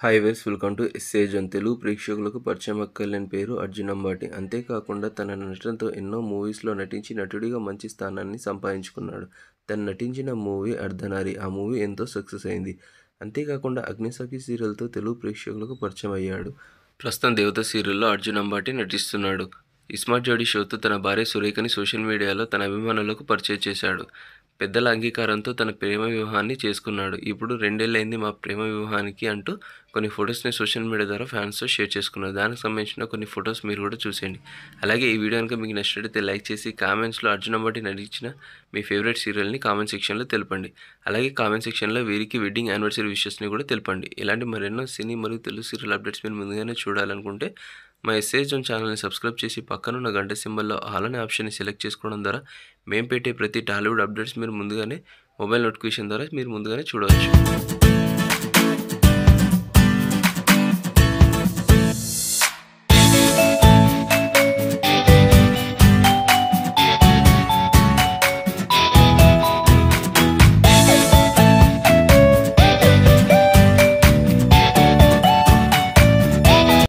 Hi viewers welcome to SA జన్ తెలుగు ప్రేక్షకులకు పరిచయం అక్కర్లేని పేరు అర్జున్ అంబాటి అంతేకాకుండా తన నటనతో ఎన్నో మూవీస్లో నటించి నటుడిగా మంచి స్థానాన్ని సంపాదించుకున్నాడు. తను నటించిన మూవీ అర్ధనారి. ఆ మూవీ ఎంతో సక్సెస్ అయింది. అంతేకాకుండా అగ్నిసఖి సీరియల్తో తెలుగు ప్రేక్షకులకు పరిచయం అయ్యాడు. ప్రస్తుతం దేవత సీరియల్లో అర్జున్ అంబాటి నటిస్తున్నాడు. ఇస్మార్ట్ జోడీ షోతో తన భార్య సురేఖని సోషల్ మీడియాలో తన అభిమానులకు పరిచయం చేశాడు. పెద్దల అంగీకారంతో తన ప్రేమ వివాహాన్ని చేసుకున్నాడు. ఇప్పుడు రెండేళ్ళైంది మా ప్రేమ వివాహానికి అంటూ కొన్ని ఫొటోస్ని సోషల్ మీడియా ద్వారా ఫ్యాన్స్తో షేర్ చేసుకున్నారు దానికి సంబంధించిన కొన్ని ఫొటోస్ మీరు కూడా చూసేయండి. అలాగే ఈ వీడియో కనుక మీకు నచ్చినట్లయితే లైక్ చేసి కామెంట్స్లో అర్జున్ బట్టి నటించిన మీ ఫేవరెట్ సీరియల్ని కామెంట్ సెక్షన్లో తెలపండి. అలాగే కామెంట్ సెక్షన్లో వీరికి వెడ్డింగ్ యానివర్సరీ విషెస్ని కూడా తెలపండి. ఇలాంటి మరెన్నో సినీ మరియు తెలుగు సీరియల్ అప్డేట్స్ మీరు ముందుగానే చూడాలనుకుంటే మా ఎస్ఏ జోన్ ఛానల్ని సబ్స్క్రైబ్ చేసి పక్కనున్న గంట సింబల్లో ఆల్ అనే ఆప్షన్ని సెలెక్ట్ చేసుకోవడం ద్వారా మేము పెట్టే ప్రతి టాలీవుడ్ అప్డేట్స్ మీరు ముందుగానే మొబైల్ నోటిఫికేషన్ ద్వారా మీరు ముందుగానే చూడవచ్చు.